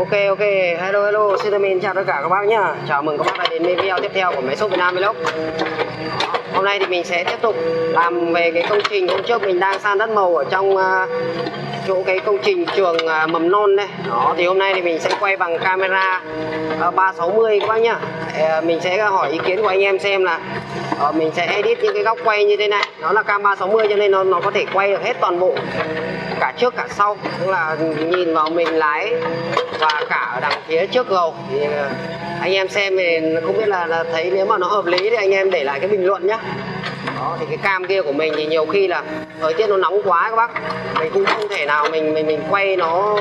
Ok ok, hello hello, xin mình chào tất cả các bác nhá. Chào mừng các bác đã đến với video tiếp theo của máy xúc Việt Nam Vlog. Hôm nay thì mình sẽ tiếp tục làm về cái công trình hôm trước mình đang san đất màu ở trong uh, chỗ cái công trình trường uh, mầm non đây. Đó thì hôm nay thì mình sẽ quay bằng camera à, uh, 360 các bác nhá. Ờ, mình sẽ hỏi ý kiến của anh em xem là ờ, mình sẽ edit những cái góc quay như thế này. Nó là cam 360 cho nên nó nó có thể quay được hết toàn bộ cả trước cả sau. Tức là nhìn vào mình lái và cả ở đằng phía trước gầu. Thì ờ, anh em xem thì không biết là, là thấy nếu mà nó hợp lý thì anh em để lại cái bình luận nhé đó thì cái cam kia của mình thì nhiều khi là thời tiết nó nóng quá các bác. Mình cũng không thể nào mình mình mình quay nó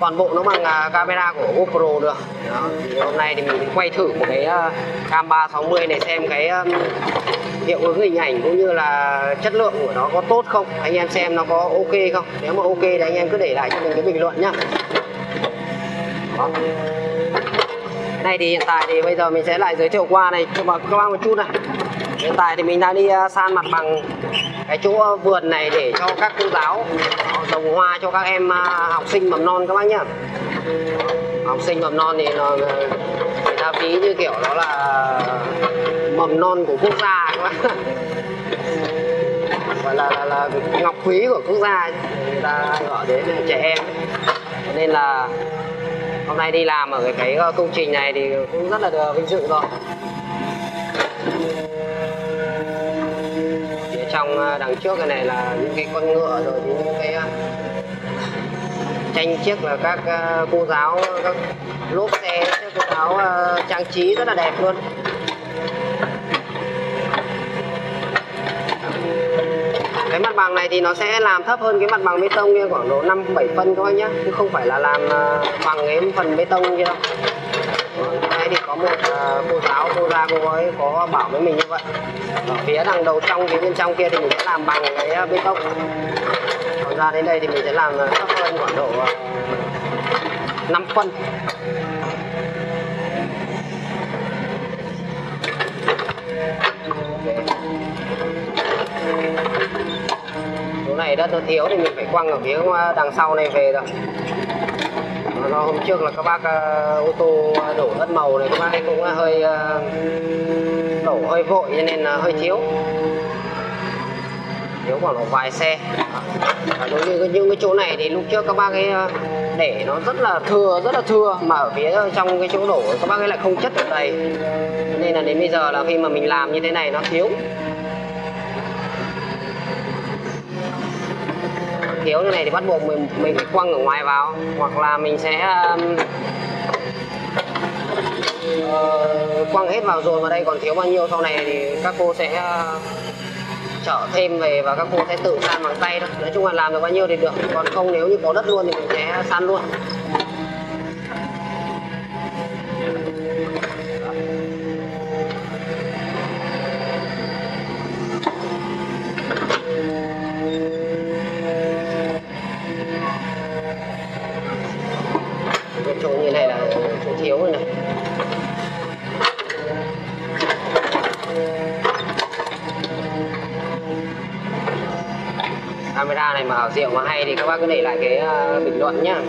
toàn bộ nó bằng à, camera của GoPro được. Đó, thì hôm nay thì mình quay thử một cái à, cam 360 này xem cái um, hiệu ứng hình ảnh cũng như là chất lượng của nó có tốt không. Anh em xem nó có ok không. Nếu mà ok thì anh em cứ để lại cho mình cái bình luận nhá. Đó. Cái này thì hiện tại thì bây giờ mình sẽ lại giới thiệu qua này. Cho bà- các bác một chút này hiện tại thì mình đang đi à, san mặt bằng cái chỗ à, vườn này để cho các cô giáo à, trồng hoa cho các em học sinh mầm non các bác nhá. Ừ, học sinh mầm non thì nó người ta ví như kiểu đó là mầm non của quốc gia các bác. Gọi là, là, là ngọc quý của quốc gia người ta gọi đến là trẻ em. Nên là hôm nay đi làm ở cái, cái công trình này thì cũng rất là được vinh dự rồi. Đằng trước cái này là những cái con ngựa rồi những cái à, tranh chiếc là các à, cô giáo, các lốp xe, các cô giáo à, trang trí rất là đẹp luôn. Cái mặt bằng này thì nó sẽ làm thấp hơn cái mặt bằng bê tông kia khoảng độ 5 7 phân thôi nhá nhé chứ không phải là làm bằng cái phần bê tông kia đâu thì có một uh, cô giáo cô ra cô ấy có bảo với mình như vậy. Ở phía đằng đầu trong phía bên trong kia thì mình sẽ làm bằng cái à, bê tông. Còn ra đến đây thì mình sẽ làm à, thấp hơn khoảng độ ờ, 5 phân. Chỗ này đất nó thiếu thì mình phải quăng ở phía đằng sau này về rồi do hôm trước là các bác uh, ô tô đổ đất màu này các bác ấy cũng ờ, hơi uh, đổ hơi vội cho nên là hơi thiếu. Thiếu khoảng độ vài xe. Và đối với những cái chỗ này thì lúc trước các bác ấy để nó rất là thừa rất là thừa. Mà ở phía trong cái chỗ đổ các bác ấy lại không chất được đầy nên là đến bây giờ là khi mà mình làm như thế này nó thiếu. Thiếu như này thì bắt buộc mình mình phải quăng ở ngoài vào. Hoặc là mình sẽ um, ờ, quăng hết vào rồi vào đây còn thiếu bao nhiêu sau này thì các cô sẽ uh, chở thêm về và các cô sẽ tự san bằng tay thôi. Nói chung là làm được bao nhiêu thì được. Còn không nếu như có đất luôn thì mình sẽ san luôn. Mà mà hay thì các bác cứ để lại cái ờ, bình luận nhá.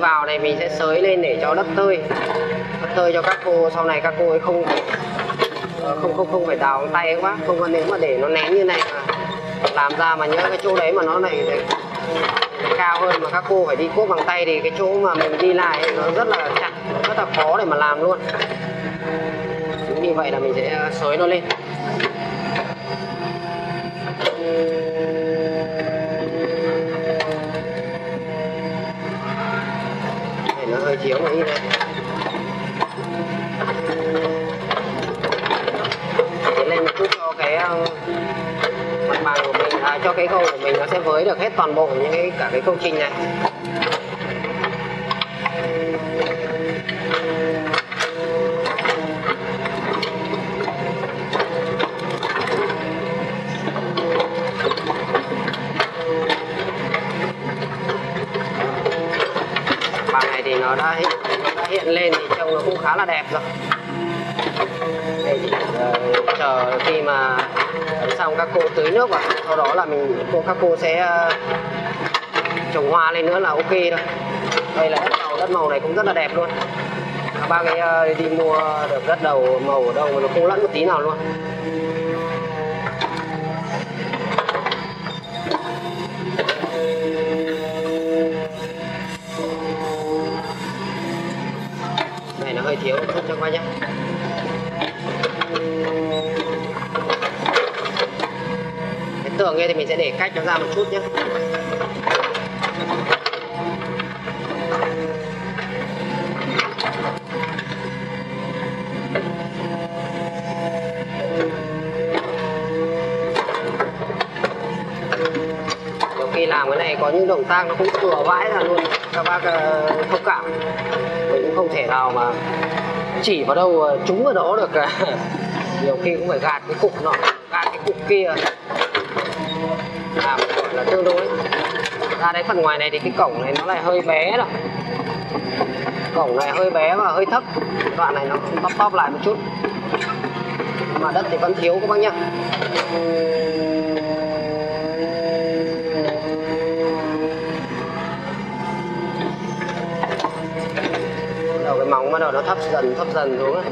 Vào này mình sẽ sới lên để cho đất tơi. Đất tơi cho các cô sau này các cô ấy không không không không phải đào tay quá, không có nếu mà để nó nén như này mà làm ra mà nhớ cái chỗ đấy mà nó này này cao hơn mà các cô phải đi cuốc bằng tay thì cái chỗ mà mình đi lại nó rất là chặt rất là khó để mà làm luôn. Chính vì vậy là mình sẽ sới nó lên. Để mà như này. Tiến lên một chút cho cái ờ, mặt bằng của mình à, cho cái khâu của mình nó sẽ với được hết toàn bộ những cái cả cái công trình này. Đã hiện, nó đã hiện lên thì trông nó cũng khá là đẹp rồi. Để chỉ uh, chờ khi mà xong các cô tưới nước vào. Sau đó là mình cô các cô sẽ uh, trồng hoa lên nữa là ok thôi đây là đất màu đất màu này cũng rất là đẹp luôn. Ba cái uh, đi mua được đất đầu màu ở đâu mà nó không lẫn một tí nào luôn. Thiếu chút cho. Qua nhé cái tường kia thì mình sẽ để cách nó ra một chút nhé khi làm cái này có những động tác nó cũng thừa vãi ra luôn. Các bác uh, thông cảm. Mình cũng không thể nào mà chỉ vào đâu ờ, trúng vào đó được nhiều khi cũng phải gạt cái cục nọ, gạt cái cục kia. Làm gọi là tương đối. Ra đấy, phần ngoài này thì cái cổng này nó lại hơi bé rồi cổng này hơi bé và hơi thấp. Đoạn này nó bóp bóp lại một chút. Mà đất thì vẫn thiếu các bác nhá. Nào bắt đầu nó thấp dần thấp dần xuống ấy.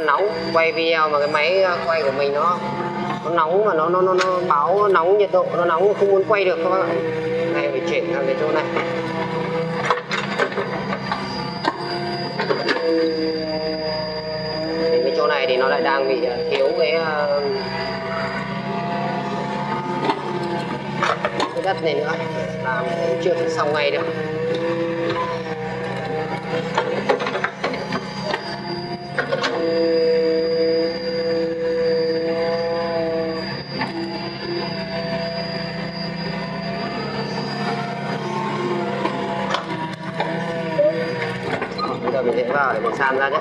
Nóng quay video mà cái máy ờ, quay của mình nó nó nóng mà nó nó nó, nó báo nóng nhiệt độ nó nóng không muốn quay được các bạn này phải chuyển sang cái chỗ này. Đến cái chỗ này thì nó lại đang bị ờ, thiếu cái ờ, cái đất này nữa. Làm chưa xong ngay được. Vào để mình san ra nhé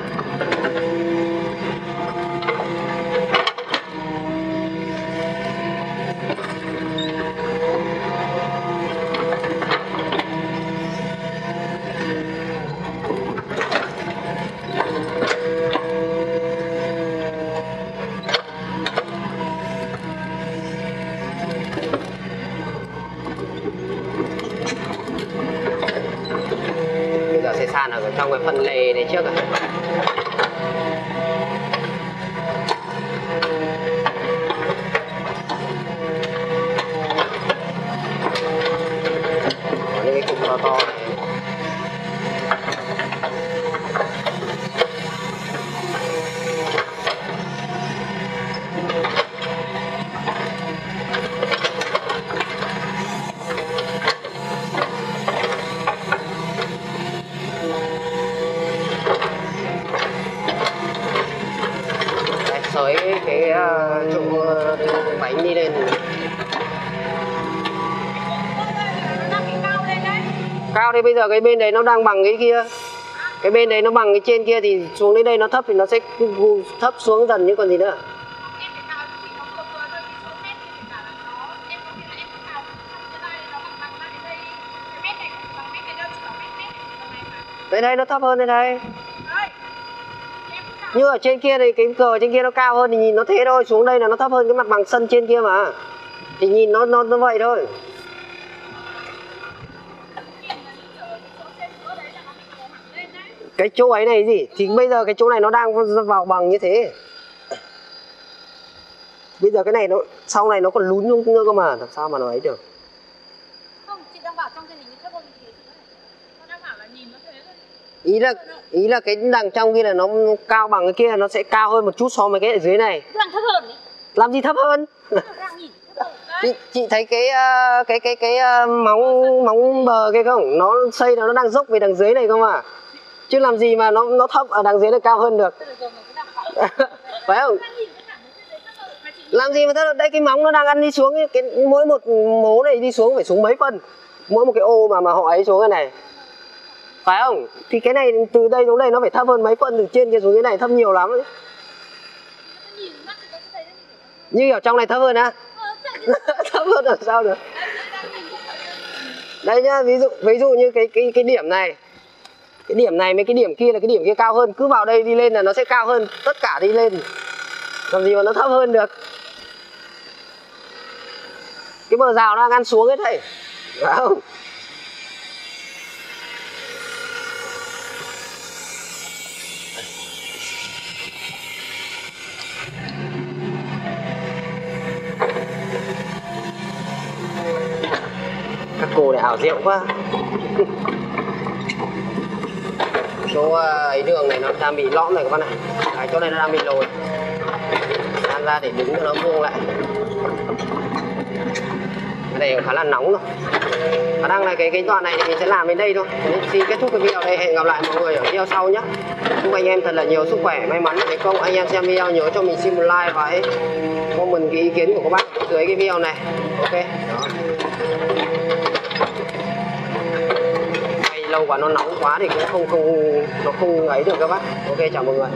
bây giờ sẽ ở trong cái phần lề này trước cao thì bây giờ cái bên đấy nó đang bằng cái kia. Cái bên đấy nó bằng cái trên kia thì xuống đến đây nó thấp thì nó sẽ thấp xuống dần như còn gì nữa. Đây. Đây nó thấp hơn đây đây như ở trên kia thì cái cờ trên kia nó cao hơn thì nhìn nó thế thôi xuống đây là nó thấp hơn cái mặt bằng sân trên kia mà. Thì nhìn nó nó nó vậy thôi cái chỗ ấy này gì? Thì bây giờ cái chỗ này nó đang vào bằng như thế. Bây giờ cái này nó sau này nó còn lún xuống nữa cơ mà làm sao mà nó ấy được? Không, chị đang bảo trong cái hình thấp hơn thì Nó đang bảo là nhìn nó thế thôi. Ý là ý là cái đằng trong kia là nó cao bằng cái kia nó sẽ cao hơn một chút so với cái ở dưới này. Cái đằng thấp hơn đấy làm gì thấp hơn? Chị chị thấy cái ờ, cái cái cái ờ, móng móng bờ cái không? Nó xây nó đang dốc về đằng dưới này không à chứ làm gì mà nó nó thấp ở đằng dưới này cao hơn được. Phải không? Làm gì mà thế đây cái móng nó đang ăn đi xuống cái mỗi một mố này đi xuống phải xuống mấy phân? Mỗi một cái ô mà mà họ ấy xuống cái này. Phải không? Thì cái này từ đây xuống đây nó phải thấp hơn mấy phân từ trên kia xuống cái này thấp nhiều lắm ấy. như ở trong này thấp hơn á. Thấp hơn làm sao được? Đây nhá ví dụ ví dụ như cái cái cái điểm này cái điểm này với cái điểm kia là cái điểm kia cao hơn. Cứ vào đây đi lên là nó sẽ cao hơn. Tất cả đi lên. Làm gì mà nó thấp hơn được? Cái bờ rào nó đang ăn xuống hết thầy. Phải không? Các cô này ảo diệu quá. chỗ à, ấy đường này nó đang bị lõm này các bạn này à, chỗ này nó đang bị lồi. Đang ra để đứng cho nó vuông lại. Đây khá là nóng rồi. Và đang là cái cái đoạn này thì mình sẽ làm đến đây thôi. Mình xin kết thúc cái video đây hẹn gặp lại mọi người ở video sau nhé. Chúc anh em thật là nhiều sức khỏe may mắn thành công. Anh em xem video nhớ cho mình xin một like và hãy comment cái ý kiến của các bác dưới cái video này. Ok. Đó. Lâu quá nó nóng quá thì cũng không không, nó không ấy được các bác. Ok, chào mọi người.